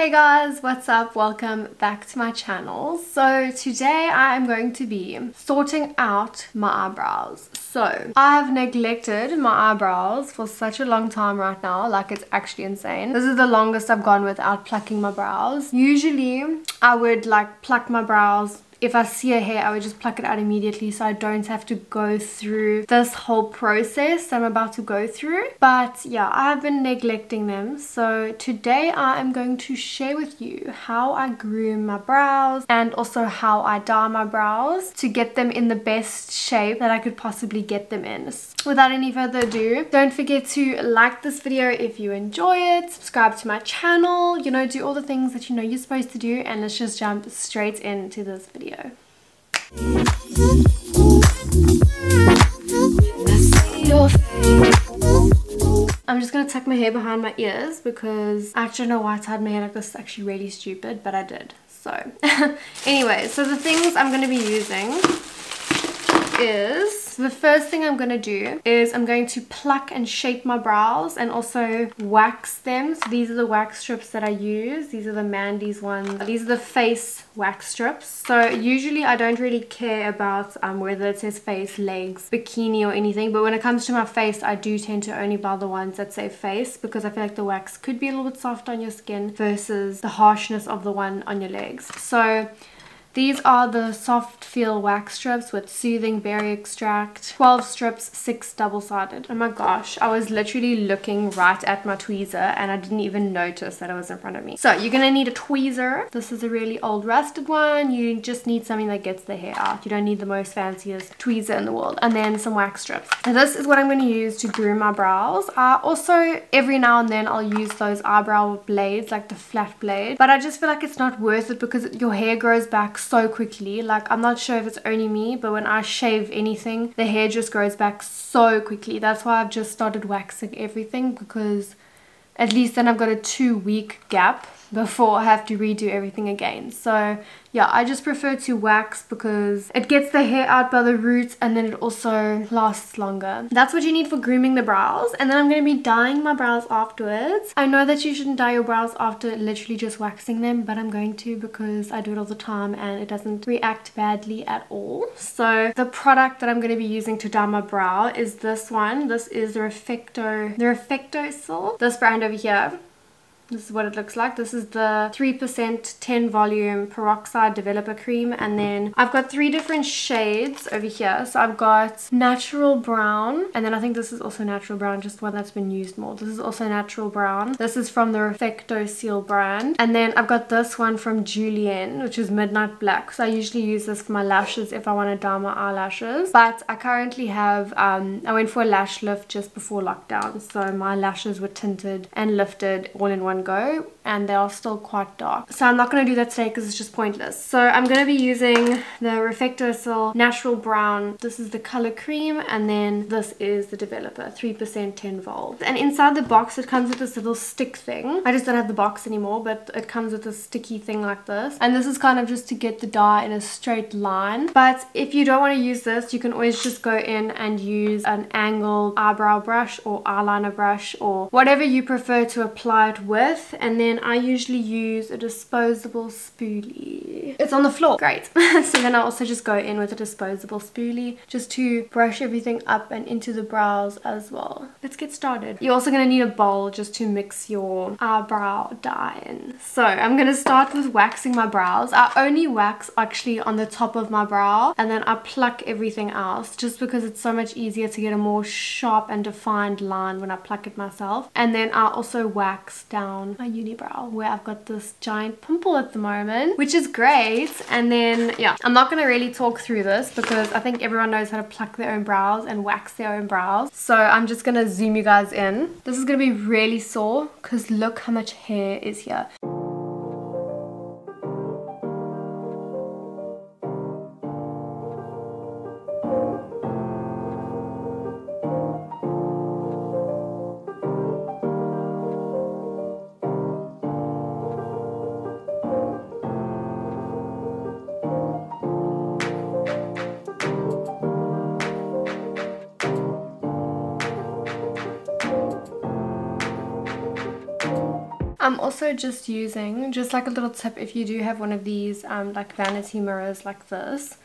Hey guys, what's up? Welcome back to my channel. So today I am going to be sorting out my eyebrows. So I have neglected my eyebrows for such a long time right now, like it's actually insane. This is the longest I've gone without plucking my brows. Usually I would like pluck my brows if I see a hair, I would just pluck it out immediately so I don't have to go through this whole process I'm about to go through. But yeah, I have been neglecting them. So today I am going to share with you how I groom my brows and also how I dye my brows to get them in the best shape that I could possibly get them in. Without any further ado, don't forget to like this video if you enjoy it, subscribe to my channel, you know, do all the things that you know you're supposed to do and let's just jump straight into this video video. I'm just to tuck my hair behind my ears because I actually don't know why I tied my hair like this. It's actually really stupid, but I did. So, anyway, so the things I'm to be using is the first thing I'm going to do is I'm going to pluck and shape my brows and also wax them. So these are the wax strips that I use. These are the Mandy's ones. These are the face wax strips. So usually I don't really care about um, whether it says face, legs, bikini or anything. But when it comes to my face, I do tend to only buy the ones that say face because I feel like the wax could be a little bit soft on your skin versus the harshness of the one on your legs. So these are the soft feel wax strips with soothing berry extract. 12 strips, 6 double-sided. Oh my gosh, I was literally looking right at my tweezer and I didn't even notice that it was in front of me. So you're going to need a tweezer. This is a really old rusted one. You just need something that gets the hair out. You don't need the most fanciest tweezer in the world. And then some wax strips. And this is what I'm going to use to groom my brows. Uh, also, every now and then I'll use those eyebrow blades, like the flat blade. But I just feel like it's not worth it because your hair grows back quickly. Like I'm not sure if it's only me, but when I shave anything, the hair just grows back so quickly. That's why I've just started waxing everything because at least then I've got a two week gap before I have to redo everything again. So yeah, I just prefer to wax because it gets the hair out by the roots and then it also lasts longer. That's what you need for grooming the brows. And then I'm going to be dyeing my brows afterwards. I know that you shouldn't dye your brows after literally just waxing them, but I'm going to because I do it all the time and it doesn't react badly at all. So the product that I'm going to be using to dye my brow is this one. This is the Refecto, the RefectoCil, this brand over here. This is what it looks like. This is the 3% 10 volume peroxide developer cream and then I've got three different shades over here. So I've got natural brown and then I think this is also natural brown, just one that's been used more. This is also natural brown. This is from the RefectoCil brand. And then I've got this one from Julien which is midnight black. So I usually use this for my lashes if I want to dye my eyelashes. But I currently have, um, I went for a lash lift just before lockdown. So my lashes were tinted and lifted all in one go and they are still quite dark. So I'm not going to do that today because it's just pointless. So I'm going to be using the RefectoCil Natural Brown. This is the color cream and then this is the developer 3% 10 volt. And inside the box it comes with this little stick thing. I just don't have the box anymore but it comes with a sticky thing like this. And this is kind of just to get the dye in a straight line. But if you don't want to use this you can always just go in and use an angled eyebrow brush or eyeliner brush or whatever you prefer to apply it with with and then I usually use a disposable spoolie. It's on the floor. Great. so then I also just go in with a disposable spoolie just to brush everything up and into the brows as well. Let's get started. You're also going to need a bowl just to mix your uh, eyebrow dye in. So I'm going to start with waxing my brows. I only wax actually on the top of my brow and then I pluck everything else just because it's so much easier to get a more sharp and defined line when I pluck it myself. And then I also wax down down my unibrow where I've got this giant pimple at the moment, which is great. And then, yeah, I'm not to really talk through this because I think everyone knows how to pluck their own brows and wax their own brows. So I'm just to zoom you guys in. This is to be really sore because look how much hair is here. Also just using, just like a little tip if you do have one of these um, like vanity mirrors like this,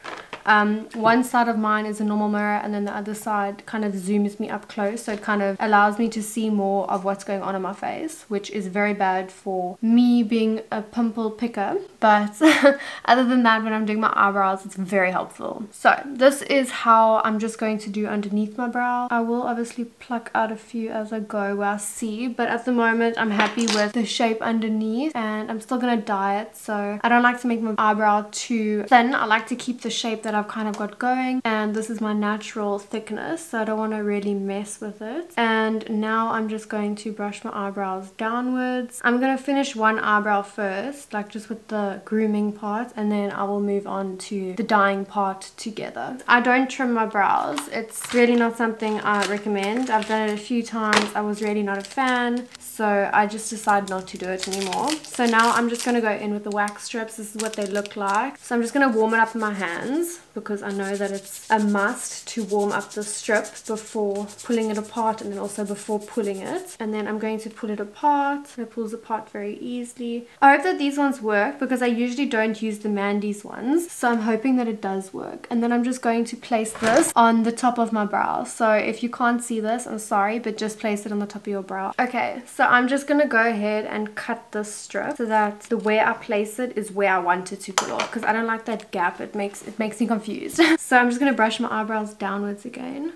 um, one side of mine is a normal mirror and then the other side kind of zooms me up close so it kind of allows me to see more of what's going on in my face which is very bad for me being a pimple picker but other than that when I'm doing my eyebrows it's very helpful. So this is how I'm just going to do underneath my brow. I will obviously pluck out a few as I go where I see but at the moment I'm happy with the shape underneath and I'm still gonna dye it so I don't like to make my eyebrow too thin. I like to keep the shape that I've kind of got going and this is my natural thickness so I don't want to really mess with it. And now I'm just going to brush my eyebrows downwards. I'm going to finish one eyebrow first like just with the grooming part and then I will move on to the dyeing part together. I don't trim my brows. It's really not something I recommend. I've done it a few times. I was really not a fan so I just decided not to do it anymore. So now I'm just going to go in with the wax strips. This is what they look like. So I'm just going to warm it up in my hands because I know that it's a must to warm up the strip before pulling it apart and then also before pulling it. And then I'm going to pull it apart. It pulls apart very easily. I hope that these ones work because I usually don't use the Mandy's ones. So I'm hoping that it does work. And then I'm just going to place this on the top of my brow. So if you can't see this, I'm sorry, but just place it on the top of your brow. Okay, so I'm just going to go ahead and cut this strip so that the way I place it is where I want it to pull off because I don't like that gap. It makes, it makes me confused confused. so I'm just going to brush my eyebrows downwards again.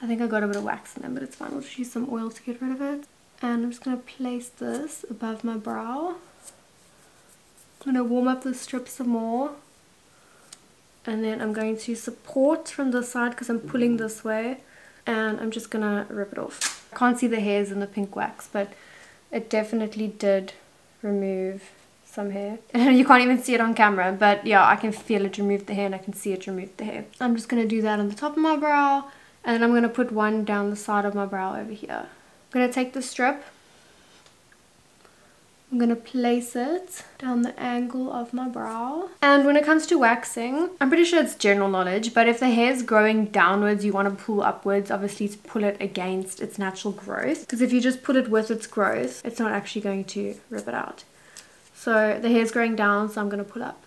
I think I got a bit of wax in them, but it's fine. We'll just use some oil to get rid of it. And I'm just going to place this above my brow. I'm going to warm up the strip some more. And then I'm going to support from this side because I'm pulling mm-hmm. this way. And I'm just going to rip it off. I can't see the hairs in the pink wax, but it definitely did remove some hair. you can't even see it on camera, but yeah, I can feel it remove the hair and I can see it remove the hair. I'm just going to do that on the top of my brow and then I'm going to put one down the side of my brow over here. I'm going to take the strip I'm going to place it down the angle of my brow. And when it comes to waxing, I'm pretty sure it's general knowledge, but if the hair is growing downwards, you want to pull upwards, obviously to pull it against its natural growth. Because if you just put it with its growth, it's not actually going to rip it out. So the hair's growing down, so I'm going to pull up.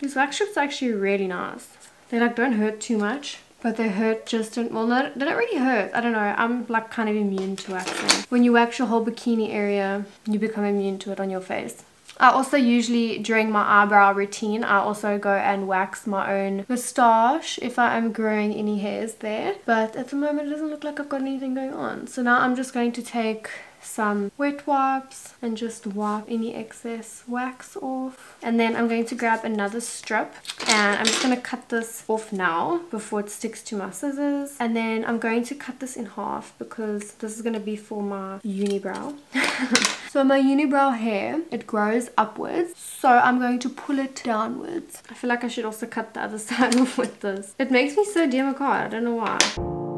These wax strips are actually really nice. They like don't hurt too much, but they hurt just, in, well, not, they don't really hurt. I don't know. I'm like kind of immune to waxing. When you wax your whole bikini area, you become immune to it on your face. I also usually, during my eyebrow routine, I also go and wax my own moustache if I am growing any hairs there. But at the moment, it doesn't look like I've got anything going on. So now I'm just going to take some wet wipes and just wipe any excess wax off. And then I'm going to grab another strip and I'm just going to cut this off now before it sticks to my scissors. And then I'm going to cut this in half because this is going to be for my unibrow so my unibrow hair it grows upwards. So I'm going to pull it downwards. I feel like I should also cut the other side off with this. It makes me so democrat. I don't know why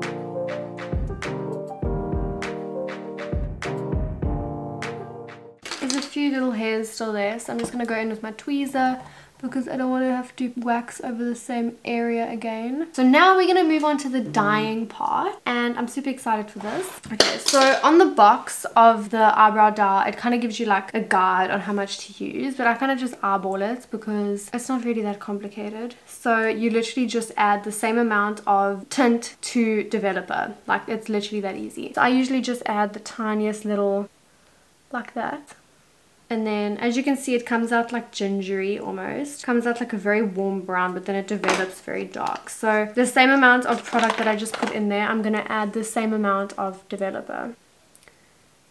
little hairs still there so I'm just going to go in with my tweezer because I don't want to have to wax over the same area again. So now we're going to move on to the dyeing part and I'm super excited for this. Okay, so on the box of the eyebrow dye, it kind of gives you like a guide on how much to use, but I kind of just eyeball it because it's not really that complicated. So you literally just add the same amount of tint to developer. Like it's literally that easy. So I usually just add the tiniest little like that and then as you can see it comes out like gingery almost. Comes out like a very warm brown but then it develops very dark. So the same amount of product that I just put in there I'm going to add the same amount of developer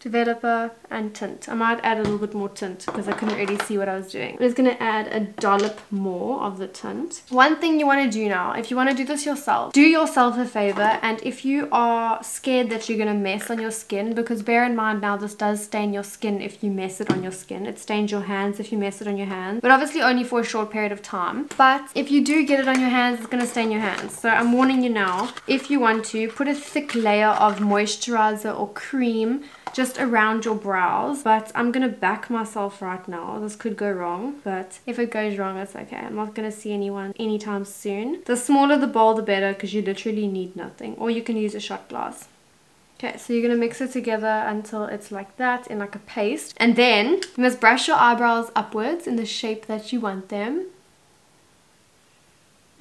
developer and tint. I might add a little bit more tint because I couldn't really see what I was doing. I'm just going to add a dollop more of the tint. One thing you want to do now, if you want to do this yourself, do yourself a favor and if you are scared that you're going to mess on your skin, because bear in mind now this does stain your skin if you mess it on your skin. It stains your hands if you mess it on your hands, but obviously only for a short period of time. But if you do get it on your hands, it's going to stain your hands. So I'm warning you now, if you want to, put a thick layer of moisturizer or cream just around your brows but I'm gonna back myself right now this could go wrong but if it goes wrong it's okay I'm not gonna see anyone anytime soon the smaller the bowl the better because you literally need nothing or you can use a shot glass Okay, so you're gonna mix it together until it's like that in like a paste. And then you must brush your eyebrows upwards in the shape that you want them.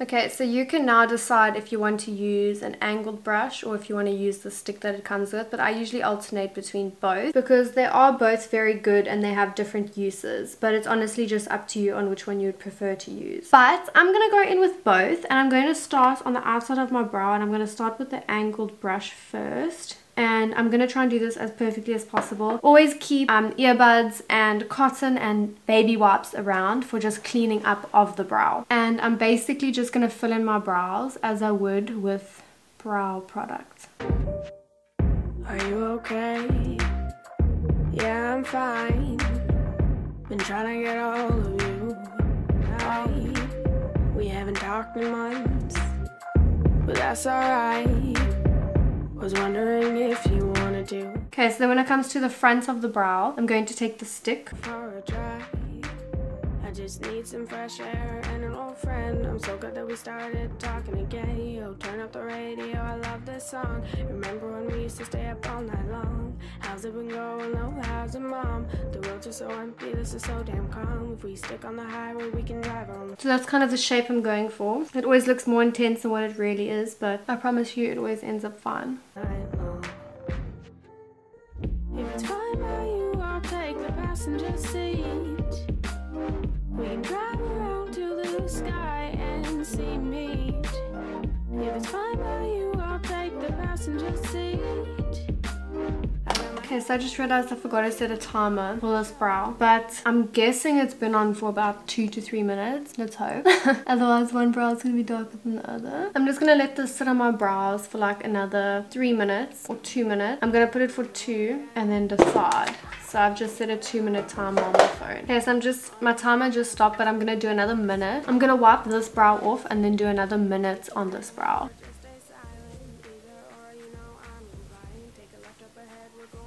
Okay, so you can now decide if you want to use an angled brush or if you want to use the stick that it comes with, but I usually alternate between both because they are both very good and they have different uses, but it's honestly just up to you on which one you would prefer to use. But I'm going to go in with both and I'm going to start on the outside of my brow and I'm going to start with the angled brush first and I'm to try and do this as perfectly as possible. Always keep um, earbuds and cotton and baby wipes around for just cleaning up of the brow. And I'm basically just to fill in my brows as I would with brow product. Are you okay? Yeah, I'm fine. Been trying to get all of you. I, we haven't talked in months, but that's alright. Was wondering if you wanna do. Okay, so then when it comes to the front of the brow, I'm going to take the stick. I just need some fresh air and an old friend. I'm so glad that we started talking again. Yo, turn up the radio, I love this song. Remember when we used to stay up all night long? How's it been going? Oh, how's it, mom? The roads are so empty, this is so damn calm. If we stick on the highway, we can drive on. So that's kind of the shape I'm going for. It always looks more intense than what it really is, but I promise you it always ends up fine. If it's fine by you, I'll take the passenger seat. We drive around to the sky and see meet. If it's fine by you, I'll take the passenger seat. Okay, so I just realized I forgot to set a timer for this brow, but I'm guessing it's been on for about two to three minutes. Let's hope. Otherwise, one brow is going to be darker than the other. I'm just going to let this sit on my brows for like another three minutes or two minutes. I'm going to put it for two and then decide. So I've just set a two minute timer on my phone. Okay, so I'm just, my timer just stopped, but I'm to do another minute. I'm to wipe this brow off and then do another minute on this brow.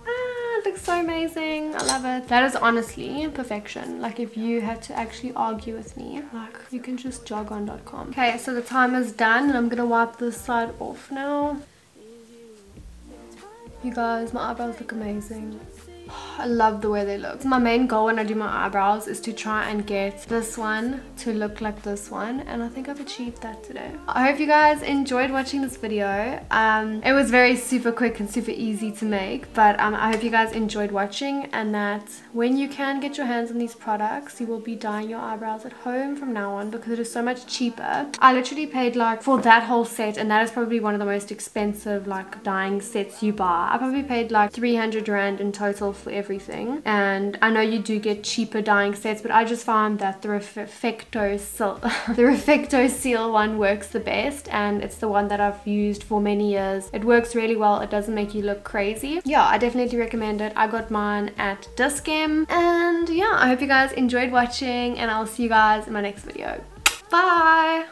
Ah, looks so amazing. I love it. That is honestly perfection. Like if you had to actually argue with me, like you can just jog jogon.com. Okay, so the timer's done and I'm gonna wipe this side off now. You guys, my eyebrows look amazing. I love the way they look. My main goal when I do my eyebrows is to try and get this one to look like this one and I think I've achieved that today. I hope you guys enjoyed watching this video. Um, it was very super quick and super easy to make but um, I hope you guys enjoyed watching and that when you can get your hands on these products you will be dyeing your eyebrows at home from now on because it is so much cheaper. I literally paid like for that whole set and that is probably one of the most expensive like dyeing sets you buy. I probably paid like 300 rand in total for everything and I know you do get cheaper dyeing sets but I just found that the Reflecto Seal, the Reflecto Seal one works the best and it's the one that I've used for many years. It works really well. It doesn't make you look crazy. Yeah, I definitely recommend it. I got mine at Dis-Chem and yeah, I hope you guys enjoyed watching and I'll see you guys in my next video. Bye!